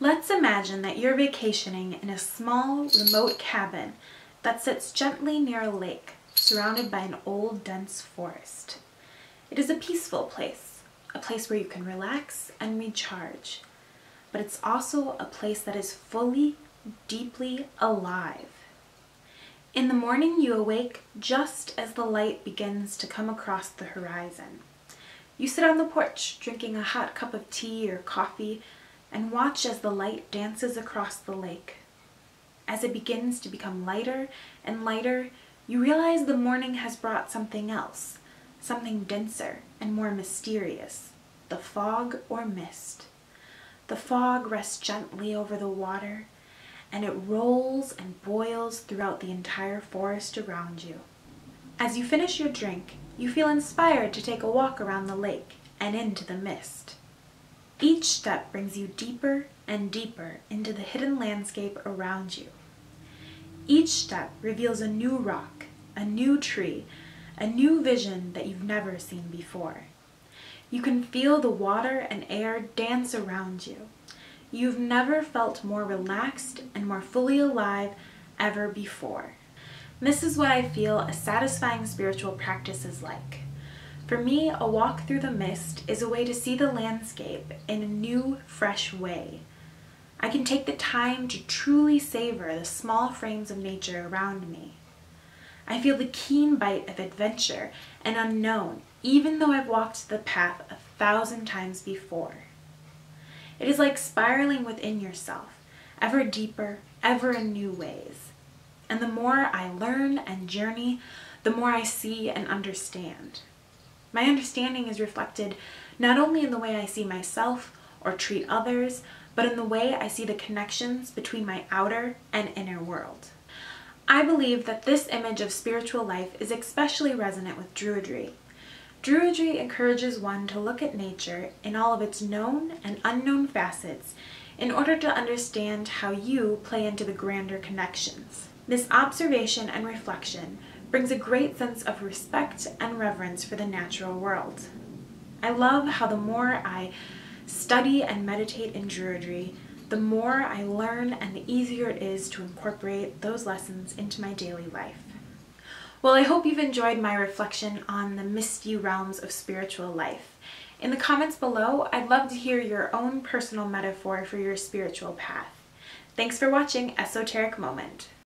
Let's imagine that you're vacationing in a small, remote cabin that sits gently near a lake, surrounded by an old, dense forest. It is a peaceful place, a place where you can relax and recharge, but it's also a place that is fully, deeply alive. In the morning, you awake just as the light begins to come across the horizon. You sit on the porch, drinking a hot cup of tea or coffee, and watch as the light dances across the lake. As it begins to become lighter and lighter, you realize the morning has brought something else, something denser and more mysterious, the fog or mist. The fog rests gently over the water, and it rolls and boils throughout the entire forest around you. As you finish your drink, you feel inspired to take a walk around the lake and into the mist. Each step brings you deeper and deeper into the hidden landscape around you. Each step reveals a new rock, a new tree, a new vision that you've never seen before. You can feel the water and air dance around you. You've never felt more relaxed and more fully alive ever before. This is what I feel a satisfying spiritual practice is like. For me, a walk through the mist is a way to see the landscape in a new, fresh way. I can take the time to truly savor the small frames of nature around me. I feel the keen bite of adventure and unknown, even though I've walked the path a thousand times before. It is like spiraling within yourself, ever deeper, ever in new ways. And the more I learn and journey, the more I see and understand. My understanding is reflected not only in the way I see myself or treat others, but in the way I see the connections between my outer and inner world. I believe that this image of spiritual life is especially resonant with Druidry. Druidry encourages one to look at nature in all of its known and unknown facets in order to understand how you play into the grander connections. This observation and reflection brings a great sense of respect and reverence for the natural world. I love how the more I study and meditate in Druidry, the more I learn and the easier it is to incorporate those lessons into my daily life. Well, I hope you've enjoyed my reflection on the misty realms of spiritual life. In the comments below, I'd love to hear your own personal metaphor for your spiritual path. Thanks for watching Esoteric Moment.